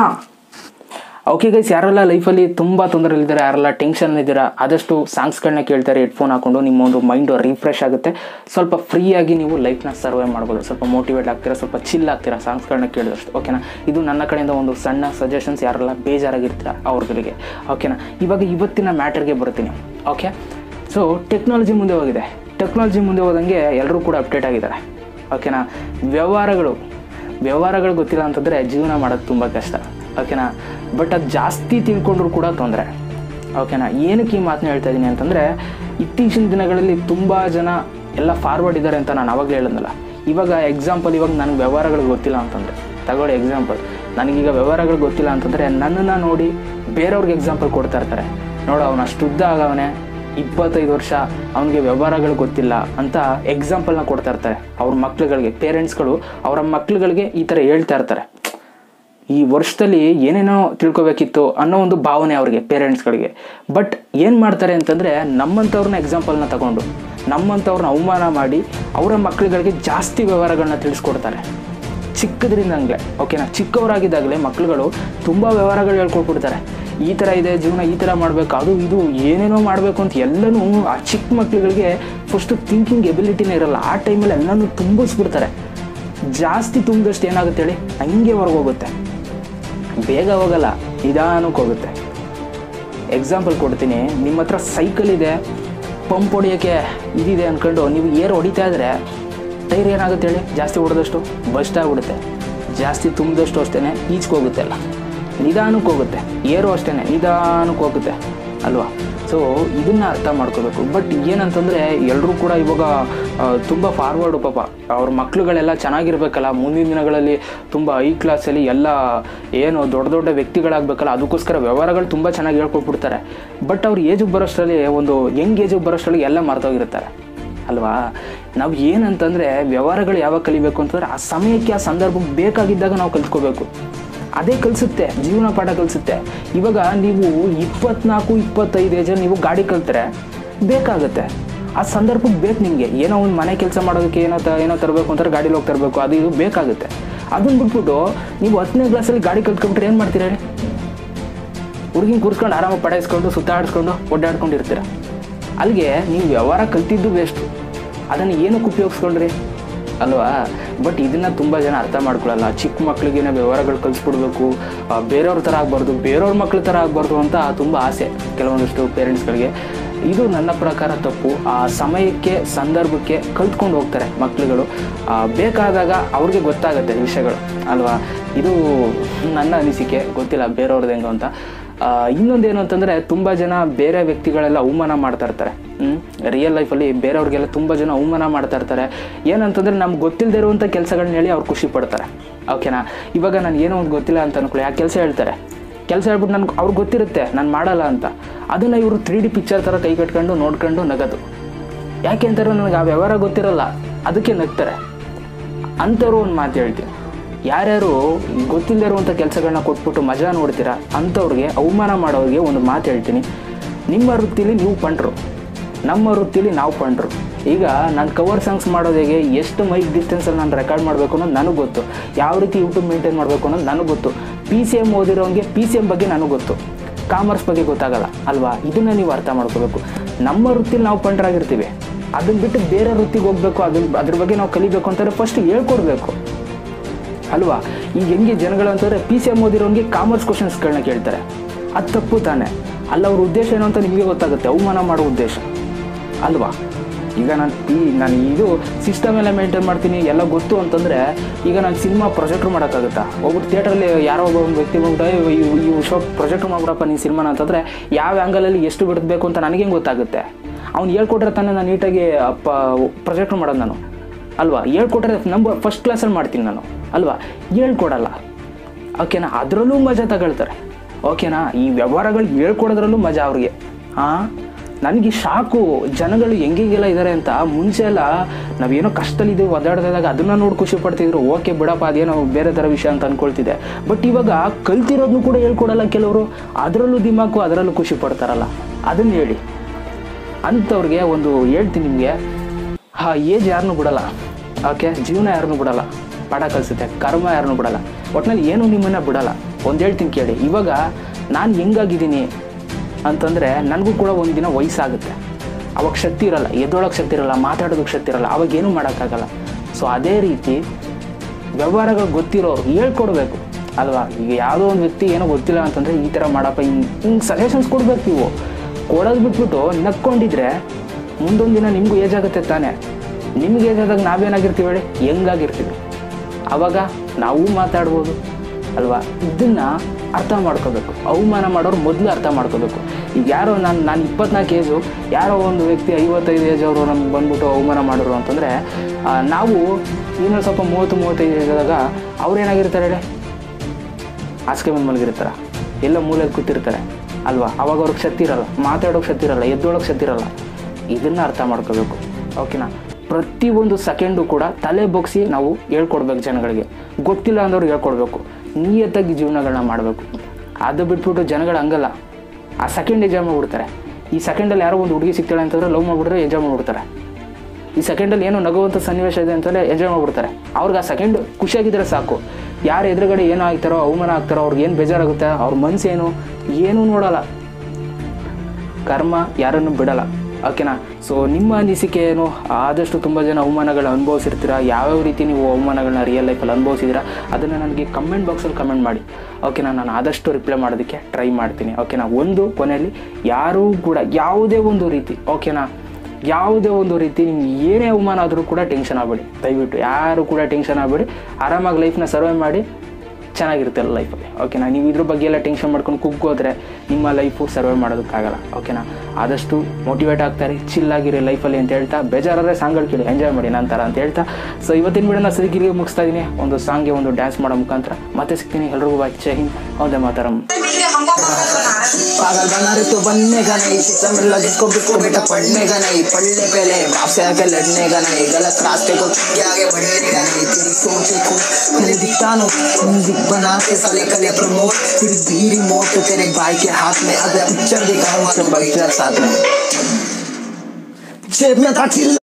ಹಾಂ okay guys ಯಾರೆಲ್ಲ ಲೈಫಲ್ಲಿ ತುಂಬ ತೊಂದರೆಲಿದ್ದಾರೆ ಯಾರೆಲ್ಲ ಟೆನ್ಷನ್ ಇದ್ದೀರಾ, ಆದಷ್ಟು ಸಾಂಗ್ಸ್ಗಳನ್ನ ಕೇಳ್ತಾರೆ ಹೆಡ್ಫೋನ್ ಹಾಕೊಂಡು ನಿಮ್ಮ ಒಂದು ಮೈಂಡು ರಿಫ್ರೆಶ್ ಆಗುತ್ತೆ. ಸ್ವಲ್ಪ ಫ್ರೀಯಾಗಿ ನೀವು ಲೈಫ್ನ ಸರ್ವೇ ಮಾಡ್ಬೋದು. ಸ್ವಲ್ಪ ಮೋಟಿವೇಟ್ ಆಗ್ತೀರಾ, ಸ್ವಲ್ಪ ಚಿಲ್ ಆಗ್ತೀರಾ ಸಾಂಗ್ಸ್ಗಳನ್ನ ಕೇಳಿದಷ್ಟು ಓಕೆನಾ ಇದು ನನ್ನ ಕಡೆಯಿಂದ ಒಂದು ಸಣ್ಣ ಸಜೆಷನ್ಸ್ ಯಾರೆಲ್ಲ ಬೇಜಾರಾಗಿರ್ತೀರಾ ಅವ್ರಗಳಿಗೆ ಓಕೆನಾ ಇವಾಗ ಇವತ್ತಿನ ಮ್ಯಾಟರ್ಗೆ ಬರ್ತೀನಿ ಓಕೆ ಸೊ ಟೆಕ್ನಾಲಜಿ ಮುಂದೆ ಹೋಗಿದೆ. ಟೆಕ್ನಾಲಜಿ ಮುಂದೆ ಹೋದಂಗೆ ಎಲ್ಲರೂ ಕೂಡ ಅಪ್ಡೇಟ್ ಆಗಿದ್ದಾರೆ ಓಕೆನಾ ವ್ಯವಹಾರಗಳು ವ್ಯವಹಾರಗಳು ಗೊತ್ತಿಲ್ಲ ಅಂತಂದರೆ ಜೀವನ ಮಾಡೋದು ತುಂಬ ಕಷ್ಟ. ಓಕೆನಾ? ಬಟ್ ಅದು ಜಾಸ್ತಿ ತಿಳ್ಕೊಂಡ್ರು ಕೂಡ ತೊಂದರೆ. ಓಕೆನಾ? ಏನಕ್ಕೆ ಈ ಮಾತನ್ನ ಹೇಳ್ತಾ ಇದ್ದೀನಿ ಅಂತಂದರೆ, ಇತ್ತೀಚಿನ ದಿನಗಳಲ್ಲಿ ತುಂಬ ಜನ ಎಲ್ಲ ಫಾರ್ವರ್ಡ್ ಇದ್ದಾರೆ ಅಂತ ನಾನು ಅವಾಗಲೇ ಹೇಳಿದ್ನಲ್ಲ. ಇವಾಗ ಎಕ್ಸಾಂಪಲ್ ಇವಾಗ ನನಗೆ ವ್ಯವಹಾರಗಳು ಗೊತ್ತಿಲ್ಲ ಅಂತಂದರೆ. ತಗೊಳ್ಳಿ ಎಕ್ಸಾಂಪಲ್ ನನಗೀಗ ವ್ಯವಹಾರಗಳು ಗೊತ್ತಿಲ್ಲ ಅಂತಂದರೆ ನನ್ನನ್ನು ನೋಡಿ ಬೇರೆಯವ್ರಿಗೆ ಎಕ್ಸಾಂಪಲ್ ಕೊಡ್ತಾ ಇರ್ತಾರೆ. ನೋಡು, ಅವನು ಅಷ್ಟು ಉದ್ದ ಆಗವನೆ. ಇಪ್ಪತ್ತೈದು ವರ್ಷ ಅವನಿಗೆ ವ್ಯವಹಾರಗಳು ಗೊತ್ತಿಲ್ಲ ಅಂತ ಎಕ್ಸಾಂಪಲ್ನ ಕೊಡ್ತಾ ಇರ್ತಾರೆ. ಅವ್ರ ಮಕ್ಳುಗಳಿಗೆ ಪೇರೆಂಟ್ಸ್ಗಳು ಅವರ ಮಕ್ಳುಗಳಿಗೆ ಈ ಥರ ಹೇಳ್ತಾ ಇರ್ತಾರೆ. ಈ ವರ್ಷದಲ್ಲಿ ಏನೇನೋ ತಿಳ್ಕೊಬೇಕಿತ್ತು ಅನ್ನೋ ಒಂದು ಭಾವನೆ ಅವ್ರಿಗೆ ಪೇರೆಂಟ್ಸ್ಗಳಿಗೆ ಬಟ್ ಏನು ಮಾಡ್ತಾರೆ ಅಂತಂದರೆ ನಮ್ಮಂಥವ್ರನ್ನ ಎಕ್ಸಾಂಪಲ್ನ ತಗೊಂಡು ನಮ್ಮಂಥವ್ರನ್ನ ಅವಮಾನ ಮಾಡಿ ಅವರ ಮಕ್ಕಳುಗಳಿಗೆ ಜಾಸ್ತಿ ವ್ಯವಹಾರಗಳನ್ನ ತಿಳಿಸ್ಕೊಡ್ತಾರೆ. ಚಿಕ್ಕದ್ರಿಂದಂಗೆ ಓಕೆನಾ ಚಿಕ್ಕವರಾಗಿದ್ದಾಗಲೇ ಮಕ್ಳುಗಳು ತುಂಬ ವ್ಯವಹಾರಗಳು ಹೇಳ್ಕೊಟ್ಬಿಡ್ತಾರೆ ಈ ಥರ ಇದೆ, ಜೀವನ ಈ ಥರ ಮಾಡಬೇಕು, ಅದು ಇದು, ಏನೇನೋ ಮಾಡಬೇಕು ಅಂತ ಎಲ್ಲನೂ ಆ ಚಿಕ್ಕ ಮಕ್ಳುಗಳಿಗೆ ಫಸ್ಟು ಥಿಂಕಿಂಗ್ ಎಬಿಲಿಟಿನೇ ಇರಲ್ಲ. ಆ ಟೈಮಲ್ಲಿ ಎಲ್ಲನೂ ತುಂಬಿಸ್ಬಿಡ್ತಾರೆ. ಜಾಸ್ತಿ ತುಂಬಿದಷ್ಟು ಏನಾಗುತ್ತೆ ಹೇಳಿ? ಹಂಗೆ ಹೊರಗೋಗುತ್ತೆ ಬೇಗ ಹೋಗಲ್ಲ, ನಿಧಾನಕ್ಕೆ ಹೋಗುತ್ತೆ. ಎಕ್ಸಾಂಪಲ್ ಕೊಡ್ತೀನಿ. ನಿಮ್ಮ ಹತ್ರ ಸೈಕಲ್ ಇದೆ ಪಂಪ್ ಹೊಡಿಯೋಕ್ಕೆ ಇದಿದೆ ಅಂದ್ಕೊಂಡು ನೀವು ಏರ್ ಹೊಡಿತಾ ಇದ್ರೆ ಟೈರ್ ಏನಾಗುತ್ತೆ ಹೇಳಿ? ಜಾಸ್ತಿ ಹೊಡೆದಷ್ಟು ಬಸ್ಟ್ ಆಗಿಬಿಡುತ್ತೆ. ಜಾಸ್ತಿ ತುಂಬಿದಷ್ಟು ಅಷ್ಟೇ ಹೋಗುತ್ತೆ ಅಲ್ಲ. ನಿಧಾನಕ್ಕೆ ಹೋಗುತ್ತೆ. ಏರು ಅಷ್ಟೇ ನಿಧಾನಕ್ಕೆ ಹೋಗುತ್ತೆ ಅಲ್ವಾ? ಸೊ ಇದನ್ನ ಅರ್ಥ ಮಾಡ್ಕೋಬೇಕು. ಬಟ್ ಏನಂತಂದರೆ ಎಲ್ಲರೂ ಕೂಡ ಇವಾಗ ತುಂಬ ಫಾರ್ವರ್ಡ್ ಪಾಪ. ಅವ್ರ ಮಕ್ಳುಗಳೆಲ್ಲ ಚೆನ್ನಾಗಿರ್ಬೇಕಲ್ಲ. ಮುಂದಿನ ದಿನಗಳಲ್ಲಿ ತುಂಬ ಹೈ ಕ್ಲಾಸಲ್ಲಿ ಎಲ್ಲ ಏನು ದೊಡ್ಡ ದೊಡ್ಡ ವ್ಯಕ್ತಿಗಳಾಗಬೇಕಲ್ಲ, ಅದಕ್ಕೋಸ್ಕರ ವ್ಯವಹಾರಗಳು ತುಂಬ ಚೆನ್ನಾಗಿ ಹೇಳ್ಕೊಟ್ಬಿಡ್ತಾರೆ. ಬಟ್ ಅವ್ರು ಏಜಿಗೆ ಬರೋಷ್ಟರಲ್ಲಿ ಒಂದು ಯಂಗ್ ಏಜಿಗೆ ಬರೋಷ್ಟರಲ್ಲಿ ಎಲ್ಲ ಮರ್ತೋಗಿರ್ತಾರೆ. ಅಲ್ವಾ? ನಾವು ಏನಂತಂದರೆ ವ್ಯವಹಾರಗಳು ಯಾವಾಗ ಕಲಿಬೇಕು ಅಂತಂದರೆ ಆ ಸಮಯಕ್ಕೆ ಆ ಸಂದರ್ಭಕ್ಕೆ ಬೇಕಾಗಿದ್ದಾಗ ನಾವು ಕಲ್ತ್ಕೋಬೇಕು. ಅದೇ ಕಲಿಸುತ್ತೆ, ಜೀವನ ಪಾಠ ಕಲಿಸುತ್ತೆ. ಇವಾಗ ನೀವು ಇಪ್ಪತ್ನಾಲ್ಕು, ಇಪ್ಪತ್ತೈದು ಏಜಲ್ಲಿ ನೀವು ಗಾಡಿ ಕಲ್ತರೆ ಬೇಕಾಗುತ್ತೆ. ಆ ಸಂದರ್ಭಕ್ಕೆ ಬೇಕು ನಿಮಗೆ ಏನೋ ಒಂದು ಮನೆ ಕೆಲಸ ಮಾಡೋದಕ್ಕೆ ಏನೋ ತ, ಏನೋ ತರಬೇಕು ಅಂತಾರೆ, ಗಾಡಿಲಿ ಹೋಗಿ ತರಬೇಕು, ಅದು ಇದು ಬೇಕಾಗುತ್ತೆ. ಅದನ್ನು ಬಿಟ್ಬಿಟ್ಟು ನೀವು ಹತ್ತನೇ ಕ್ಲಾಸಲ್ಲಿ ಗಾಡಿ ಕಲ್ತ್ಕೊಂಡ್ರೆ ಏನು ಮಾಡ್ತೀರ ಹೇಳಿ? ಹುಡುಗಿನ ಕೂರ್ಸ್ಕೊಂಡು ಆರಾಮಾಗಿ ಪಡಾಯಿಸ್ಕೊಂಡು, ಸುತ್ತಾಡಿಸ್ಕೊಂಡು, ಓಡಾಡ್ಕೊಂಡಿರ್ತೀರ? ಅಲ್ಲಿಗೆ ನೀವು ವ್ಯವಹಾರ ಕಲ್ತಿದ್ದು ವೇಸ್ಟು ಅದನ್ನು ಏನಕ್ಕೆ ಉಪಯೋಗಿಸ್ಕೊಂಡ್ರಿ? ಅಲ್ವಾ? ಬಟ್ ಇದನ್ನ ತುಂಬ ಜನ ಅರ್ಥ ಮಾಡ್ಕೊಳ್ಳಲ್ಲ ಚಿಕ್ಕ ಮಕ್ಕಳಿಗೆ ವ್ಯವಹಾರಗಳು ಕಲಿಸ್ಬಿಡ್ಬೇಕು. ಬೇರೆಯವ್ರ ಥರ ಆಗಬಾರ್ದು ಬೇರೆಯವ್ರ ಮಕ್ಳ ಥರ ಆಗಬಾರ್ದು ಅಂತ ತುಂಬ ಆಸೆ ಕೆಲವೊಂದಿಷ್ಟು ಪೇರೆಂಟ್ಸ್ಗಳಿಗೆ ಇದು ನನ್ನ ಪ್ರಕಾರ ತಪ್ಪು. ಆ ಸಮಯಕ್ಕೆ ಸಂದರ್ಭಕ್ಕೆ ಕಲ್ತ್ಕೊಂಡು ಹೋಗ್ತಾರೆ ಮಕ್ಳುಗಳು. ಆ, ಬೇಕಾದಾಗ ಅವ್ರಿಗೆ ಗೊತ್ತಾಗುತ್ತೆ ವಿಷಯಗಳು. ಅಲ್ವಾ? ಇದು ನನ್ನ ಅನಿಸಿಕೆ. ಗೊತ್ತಿಲ್ಲ ಬೇರೆಯವ್ರದ್ದು ಹೆಂಗೋ ಅಂತ. ಇನ್ನೊಂದೇನು ಅಂತಂದರೆ ತುಂಬ ಜನ ಬೇರೆ ವ್ಯಕ್ತಿಗಳೆಲ್ಲ ಅವಮಾನ ಮಾಡ್ತಾ ಇರ್ತಾರೆ. ರಿಯಲ್ ಲೈಫಲ್ಲಿ ಬೇರೆಯವ್ರಿಗೆಲ್ಲ ತುಂಬ ಜನ ಅವಮಾನ ಮಾಡ್ತಾ ಇರ್ತಾರೆ. ಏನಂತಂದರೆ ನಮ್ಗೆ ಗೊತ್ತಿಲ್ಲದೆ ಇರುವಂಥ ಕೆಲಸಗಳನ್ನ ಹೇಳಿ ಅವ್ರು ಖುಷಿ ಪಡ್ತಾರೆ. ಓಕೆನಾ ಇವಾಗ ನಾನು ಏನೋ ಒಂದು ಗೊತ್ತಿಲ್ಲ ಅಂತ ಅನ್ಕೊಳ್ಳಿ. ಆ ಕೆಲಸ ಹೇಳ್ತಾರೆ. ಕೆಲಸ ಹೇಳ್ಬಿಟ್ಟು ನನ್ಗೆ ಅವ್ರಿಗೆ ಗೊತ್ತಿರುತ್ತೆ, ನಾನು ಮಾಡಲ್ಲ ಅಂತ. ಅದನ್ನು ಇವರು ತ್ರೀ ಡಿ ಪಿಕ್ಚರ್ ಥರ ಕೈ ಕಟ್ಕೊಂಡು ನೋಡ್ಕೊಂಡು ನಗದು. ಯಾಕೆ ಅಂತಾರೆ ನನಗೆ ಆ ವ್ಯವಹಾರ ಗೊತ್ತಿರಲ್ಲ. ಅದಕ್ಕೆ ನಗ್ತಾರೆ. ಅಂಥವ್ರು ಒಂದು ಮಾತು ಹೇಳ್ತೀನಿ. ಯಾರ್ಯಾರು ಗೊತ್ತಿಲ್ಲದೆ ಇರುವಂಥ ಕೆಲಸಗಳನ್ನ ಕೊಟ್ಬಿಟ್ಟು ಮಜಾ ನೋಡ್ತೀರಾ ಅಂಥವ್ರಿಗೆ, ಅವಮಾನ ಮಾಡೋರಿಗೆ ಒಂದು ಮಾತು ಹೇಳ್ತೀನಿ. ನಿಮ್ಮ ವೃತ್ತಿಲಿ ನೀವು ಪಂಡ್ರು. ನಮ್ಮ ವೃತ್ತಿಲಿ ನಾವು ಪಂಡ್ರು. ಈಗ ನಾನು ಕವರ್ ಸಾಂಗ್ಸ್ ಮಾಡೋದು ಹೇಗೆ, ಎಷ್ಟು ಮೈಕ್ ಡಿಸ್ಟೆನ್ಸಲ್ಲಿ ನಾನು ರೆಕಾರ್ಡ್ ಮಾಡಬೇಕು ಅನ್ನೋದು ನನಗೆ ಗೊತ್ತು. ಯಾವ ರೀತಿ ಯೂಟ್ಯೂಬ್ ಮೇಂಟೈನ್ ಮಾಡಬೇಕು ಅನ್ನೋದು ನನಗೆ ಗೊತ್ತು. ಪಿ ಸಿ ಎಂ ಓದಿರೋಂಗೆ ಪಿ ಸಿ ಎಂ ಬಗ್ಗೆ ನನಗೆ ಗೊತ್ತು. ಕಾಮರ್ಸ್ ಬಗ್ಗೆ ಗೊತ್ತಾಗಲ್ಲ, ಅಲ್ವಾ? ಇದನ್ನು ನೀವು ಅರ್ಥ ಮಾಡ್ಕೋಬೇಕು. ನಮ್ಮ ವೃತ್ತಿಲಿ ನಾವು ಪಂಡ್ರಾಗಿರ್ತೀವಿ. ಅದನ್ನ ಬಿಟ್ಟು ಬೇರೆ ವೃತ್ತಿಗೆ ಹೋಗಬೇಕು ಅದ್ರ ಬಗ್ಗೆ ನಾವು ಕಲಿಬೇಕು ಅಂತಂದ್ರೆ ಫಸ್ಟ್ ಹೇಳ್ಕೊಡ್ಬೇಕು. ಅಲ್ವಾ ಈಗ ಹೆಂಗೆ ಜನಗಳು ಅಂತಂದರೆ ಪಿ ಸಿ ಎಂ ಓದಿರೋಂಗೆ ಕಾಮರ್ಸ್ ಕ್ವಶನ್ಸ್ಗಳನ್ನ ಕೇಳ್ತಾರೆ. ಅದು ತಪ್ಪು ತಾನೆ. ಅಲ್ಲ, ಅವ್ರ ಉದ್ದೇಶ ಏನು ಅಂತ ನಿಮಗೆ ಗೊತ್ತಾಗುತ್ತೆ. ಅವಮಾನ ಮಾಡೋ ಉದ್ದೇಶ. ಅಲ್ವಾ? ಈಗ ನಾನು ಪಿ ನಾನು ಇದು ಸಿಸ್ಟಮ್ ಎಲ್ಲ ಮೇಂಟೈನ್ ಮಾಡ್ತೀನಿ, ಎಲ್ಲ ಗೊತ್ತು ಅಂತಂದರೆ ಈಗ ನಾನು ಸಿನಿಮಾ ಪ್ರೊಜೆಕ್ಟ್ರ್ ಮಾಡೋಕ್ಕಾಗುತ್ತಾ? ಒಬ್ಬರು ಥಿಯೇಟ್ರಲ್ಲಿ ಯಾರೋ ಒಬ್ಬ ಒಂದು ವ್ಯಕ್ತಿ ಬಂದ್ಬಿಟ್ಟು ಇವು ಶೋ ಪ್ರೊಜೆಕ್ಟ್ ಮಾಡ್ಬಿಡಪ್ಪ ನೀನು ಸಿನಿಮಾನ ಅಂತಂದರೆ ಯಾವ ಆ್ಯಂಗಲಲ್ಲಿ ಎಷ್ಟು ಬಿಡಬೇಕು ಅಂತ ನನಗೇನು ಗೊತ್ತಾಗುತ್ತೆ? ಅವ್ನು ಹೇಳ್ಕೊಟ್ರೆ ತಾನೇ ನಾನು ನೀಟಾಗಿ ಪ ಪ್ರೊಜೆಕ್ಟ್ರ್ ಮಾಡೋದು ನಾನು. ಅಲ್ವಾ? ಹೇಳ್ಕೊಟ್ರೆ ನಂಬರ್ ಫಸ್ಟ್ ಕ್ಲಾಸಲ್ಲಿ ಮಾಡ್ತೀನಿ ನಾನು. ಅಲ್ವಾ? ಹೇಳ್ಕೊಡಲ್ಲ. ಓಕೆನಾ? ಅದರಲ್ಲೂ ಮಜಾ ತಗೊಳ್ತಾರೆ. ಓಕೆನಾ? ಈ ವ್ಯವಹಾರಗಳು ಹೇಳ್ಕೊಡೋದ್ರಲ್ಲೂ ಮಜಾ ಅವ್ರಿಗೆ. ಹಾಂ ನನಗೆ ಶಾಕು. ಜನಗಳು ಹೆಂಗೆಲ್ಲ ಇದ್ದಾರೆ ಅಂತ. ಮುಂಚೆ ಎಲ್ಲ ನಾವೇನೋ ಕಷ್ಟದಲ್ಲಿದ್ದೀವಿ ಒದ್ದಾಡ್ದಾಗ ಅದನ್ನ ನೋಡಿ ಖುಷಿ ಪಡ್ತಿದ್ರು. ಓಕೆ ಬಿಡಪ್ಪ, ಅದೇನೋ ಬೇರೆ ಥರ ವಿಷಯ ಅಂತ ಅನ್ಕೊಳ್ತಿದ್ದೆ. ಬಟ್ ಇವಾಗ ಕಲ್ತಿರೋದನ್ನು ಕೂಡ ಹೇಳ್ಕೊಡಲ್ಲ ಕೆಲವರು. ಅದರಲ್ಲೂ ದಿಮಾಕು, ಅದರಲ್ಲೂ ಖುಷಿ ಪಡ್ತಾರಲ್ಲ. ಅದನ್ನು ಹೇಳಿ. ಅಂಥವ್ರಿಗೆ ಒಂದು ಹೇಳ್ತೀನಿ ನಿಮಗೆ. ಹಾ, ಏಜ್ ಯಾರನ್ನೂ ಬಿಡಲ್ಲ. ಓಕೆ? ಜೀವನ ಯಾರನ್ನೂ ಬಿಡಲ್ಲ. ಪಾಠ ಕಲಿಸುತ್ತೆ, ಕರ್ಮ ಯಾರನ್ನೂ ಬಿಡಲ್ಲ. ಒಟ್ಟಿನಲ್ಲಿ ಏನು ನಿಮ್ಮನ್ನು ಬಿಡಲ್ಲ. ಒಂದು ಹೇಳ್ತೀನಿ ಕೇಳಿ, ಇವಾಗ ನಾನು ಹೆಂಗಾಗಿದ್ದೀನಿ ಅಂತಂದರೆ ನನಗೂ ಕೂಡ ಒಂದು ದಿನ ವಯಸ್ಸಾಗುತ್ತೆ. ಅವಾಗ ಶಕ್ತಿ ಇರಲ್ಲ ಎದ್ದೊಳಕ್ಕೆ ಶಕ್ತಿ ಇರಲ್ಲ ಮಾತಾಡೋದಕ್ಕೆ ಶಕ್ತಿ ಇರಲ್ಲ, ಅವಾಗ ಏನೂ ಮಾಡೋಕ್ಕಾಗಲ್ಲ. ಸೊ ಅದೇ ರೀತಿ ವ್ಯವಹಾರಗಳು ಗೊತ್ತಿರೋ ಹೇಳ್ಕೊಡ್ಬೇಕು, ಅಲ್ವಾ? ಈಗ ಯಾವುದೋ ಒಂದು ವ್ಯಕ್ತಿ ಏನೋ ಗೊತ್ತಿಲ್ಲ ಅಂತಂದರೆ ಈ ಥರ ಮಾಡಪ್ಪ, ಹಿಂಗೆ ಹಿಂಗೆ ಸಜೆಷನ್ಸ್ ಕೊಡ್ಬೇಕು ನೀವು. ಕೊಡೋದು ಬಿಟ್ಬಿಟ್ಟು ನಕ್ಕೊಂಡಿದ್ರೆ ಮುಂದೊಂದು ದಿನ ನಿಮಗೂ ಏಜಾಗುತ್ತೆ ತಾನೇ. ನಿಮ್ಗೆ ಏಜಾದಾಗ ನಾವೇನಾಗಿರ್ತೀವಿ ಹೇಳಿ? ಹೆಂಗಾಗಿರ್ತೀವಿ? ಆವಾಗ ನಾವು ಮಾತಾಡ್ಬೋದು, ಅಲ್ವಾ? ಇದನ್ನ ಅರ್ಥ ಮಾಡ್ಕೋಬೇಕು. ಅವಮಾನ ಮಾಡೋರು ಮೊದಲು ಅರ್ಥ ಮಾಡ್ಕೋಬೇಕು. ಈಗ ಯಾರೋ ನಾನು ನಾನು ಇಪ್ಪತ್ನಾಲ್ಕು ಏಜು ಯಾರೋ ಒಂದು ವ್ಯಕ್ತಿ ಐವತ್ತೈದು ಏಜ್ ಅವರು ನಮ್ಗೆ ಬಂದ್ಬಿಟ್ಟು ಅವಮಾನ ಮಾಡೋರು ಅಂತಂದರೆ ನಾವು ಇನ್ನೊಂದು ಸ್ವಲ್ಪ ಮೂವತ್ತು, ಮೂವತ್ತೈದು ಏಜ್ ಆದಾಗ ಅವ್ರು ಏನಾಗಿರ್ತಾರೆ ಹೇಳಿ? ಹಾಸಿಗೆ ಬಂದು ಮಲಗಿರ್ತಾರೆ? ಎಲ್ಲ ಮೂಲೆಯಲ್ಲಿ ಕೂತಿರ್ತಾರೆ, ಅಲ್ವಾ? ಅವಾಗ ಅವ್ರಿಗೆ ಶಕ್ತಿ ಇರಲ್ಲ ಮಾತಾಡೋಕ್ಕೆ ಶಕ್ತಿ ಇರಲ್ಲ ಎದ್ದೋಳಕ್ಕೆ ಶಕ್ತಿ ಇರಲ್ಲ. ಇದನ್ನು ಅರ್ಥ ಮಾಡ್ಕೋಬೇಕು. ಓಕೆನಾ? ಪ್ರತಿಯೊಂದು ಸೆಕೆಂಡು ಕೂಡ ತಲೆ ಬಗ್ಸಿ ನಾವು ಹೇಳ್ಕೊಡ್ಬೇಕು ಜನಗಳಿಗೆ. ಗೊತ್ತಿಲ್ಲ ಅಂದವ್ರಿಗೆ ಹೇಳ್ಕೊಡ್ಬೇಕು. ನಿಯತ್ತಾಗಿ ಜೀವನಗಳನ್ನ ಮಾಡಬೇಕು. ಅದು ಬಿಟ್ಬಿಟ್ಟು ಜನಗಳು ಹಂಗಲ್ಲ. ಆ ಸೆಕೆಂಡ್ ಎಂಜಾಯ್ ಮಾಡಿಬಿಡ್ತಾರೆ. ಈ ಸೆಕೆಂಡಲ್ಲಿ ಯಾರೋ ಒಂದು ಹುಡುಗಿ ಸಿಗ್ತಾಳೆ ಅಂತಂದ್ರೆ ಲವ್ ಮಾಡಿಬಿಟ್ರೆ ಎಂಜಾಯ್ ಮಾಡಿಬಿಡ್ತಾರೆ. ಈ ಸೆಕೆಂಡಲ್ಲಿ ಏನೋ ನಗುವಂಥ ಸನ್ನಿವೇಶ ಇದೆ ಅಂತಲೇ ಎಂಜಾಯ್ ಮಾಡಿಬಿಡ್ತಾರೆ. ಅವ್ರಿಗೆ ಆ ಸೆಕೆಂಡ್ ಖುಷಿಯಾಗಿದ್ದರೆ ಸಾಕು. ಯಾರು ಎದುರುಗಡೆ ಏನೋ ಆಗ್ತಾರೋ, ಅವಮಾನ ಆಗ್ತಾರೋ, ಅವ್ರಿಗೆ ಏನು ಬೇಜಾರಾಗುತ್ತೆ, ಅವ್ರ ಮನಸ್ಸೇನು ಏನೂ ನೋಡಲ್ಲ. ಕರ್ಮ ಯಾರನ್ನು ಬಿಡಲ್ಲ. ಓಕೆನಾ? ಸೊ ನಿಮ್ಮ ಅನಿಸಿಕೆ ಏನು ಆದಷ್ಟು ತುಂಬ ಜನ ಅವಮಾನಗಳನ್ನ ಅನುಭವಿಸಿರ್ತೀರ? ಯಾವ್ಯಾವ ರೀತಿ ನೀವು ಅವಮಾನಗಳನ್ನ ರಿಯಲ್ ಲೈಫಲ್ಲಿ ಅನುಭವಿಸಿದ್ದೀರಾ ಅದನ್ನು ನನಗೆ ಕಮೆಂಟ್ ಬಾಕ್ಸಲ್ಲಿ ಕಮೆಂಟ್ ಮಾಡಿ. ಓಕೆನಾ? ನಾನು ಆದಷ್ಟು ರಿಪ್ಲೈ ಮಾಡೋದಕ್ಕೆ ಟ್ರೈ ಮಾಡ್ತೀನಿ. ಓಕೆನಾ? ಒಂದು ಕೊನೆಯಲ್ಲಿ ಯಾರೂ ಕೂಡ ಯಾವುದೇ ಒಂದು ರೀತಿ, ಓಕೆನಾ? ಯಾವುದೇ ಒಂದು ರೀತಿ ನಿಮ್ಗೆ ಏನೇ ಅವಮಾನ ಆದರೂ ಕೂಡ ಟೆನ್ಷನ್ ಆಗಬೇಡಿ. ದಯವಿಟ್ಟು ಯಾರು ಕೂಡ ಟೆನ್ಷನ್ ಆಗಬೇಡಿ. ಆರಾಮಾಗಿ ಲೈಫ್ನ ಸರ್ವೇ ಮಾಡಿ. ಚೆನ್ನಾಗಿರುತ್ತಲ್ಲ ಲೈಫಲ್ಲಿ ಓಕೆನಾ ನೀವು ಇದ್ರ ಬಗ್ಗೆ ಎಲ್ಲ ಟೆನ್ಷನ್ ಮಾಡ್ಕೊಂಡು ಕುಗ್ಗೋದ್ರೆ ನಿಮ್ಮ ಲೈಫು ಸರ್ವೈವ್ ಮಾಡೋದಕ್ಕಾಗಲ್ಲ ಓಕೆನಾ ಆದಷ್ಟು ಮೋಟಿವೇಟ್ ಆಗ್ತಾರೆ ಚಿಲ್ಲಾಗಿರಿ ಲೈಫಲ್ಲಿ ಅಂತ ಹೇಳ್ತಾ, ಬೇಜಾರಾದ್ರೆ ಸಾಂಗ್ಗಳು ಕೇಳಿ ಎಂಜಾಯ್ ಮಾಡಿ ನಂತರ ಅಂತ ಹೇಳ್ತಾ. ಸೊ ಇವತ್ತಿನ ಬಿಡೋಣ ಸದಿಗಿರಿಗೆ ಮುಗಿಸ್ತಾ ಇದ್ದೀನಿ ಒಂದು ಸಾಂಗ್ಗೆ ಒಂದು ಡ್ಯಾನ್ಸ್ ಮಾಡೋ ಮುಖಾಂತರ ಮತ್ತೆ ಸಿಗ್ತೀನಿ. ಎಲ್ರಿಗೂ ಬಾಯ್ ಜೈ ಹಿಂದ್. ಮಾತಾರಮ್ಮ ಮಾತಾರಂ. पागल बना रहे तो बनने का नहीं सिस्टम मिला जिसको बिको बेटा पढ़ने का नहीं, पढ़ने पहले बाप से आके लड़ने का नहीं, गलत रास्ते को के आगे बढ़ने का नहीं, तेरी सोच को मैंने दिखता नो म्यूज़िक बना के साले करे प्रमोट फिर भी रिमोट तेरे भाई के हाथ में अगर पिक्चर दिखाऊँगा तो बगीचा साथ में। जेब में था चिल्ला